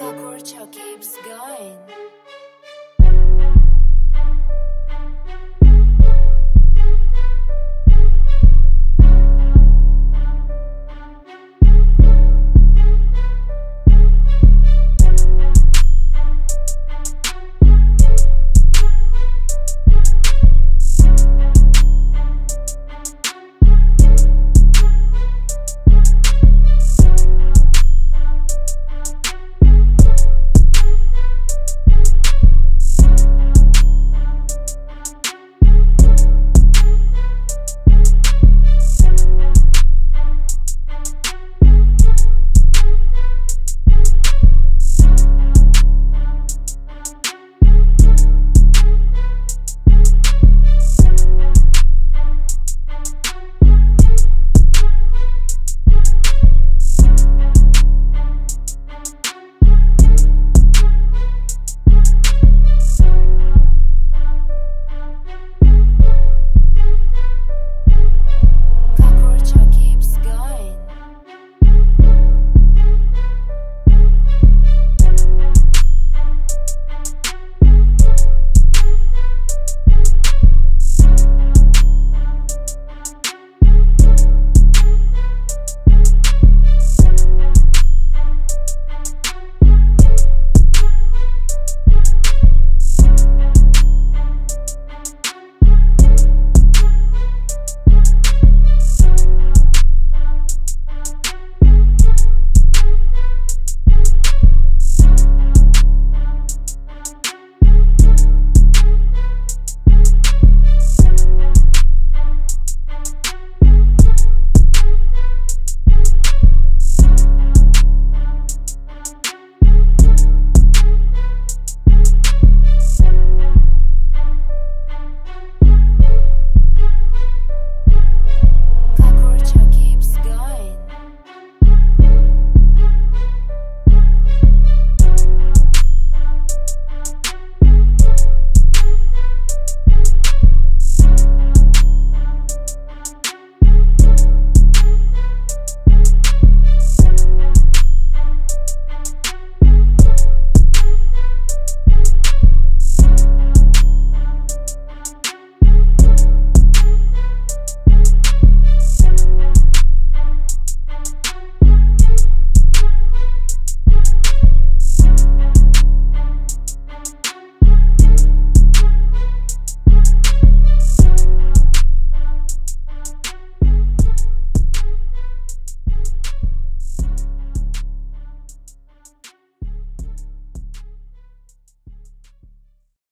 the culture keeps going.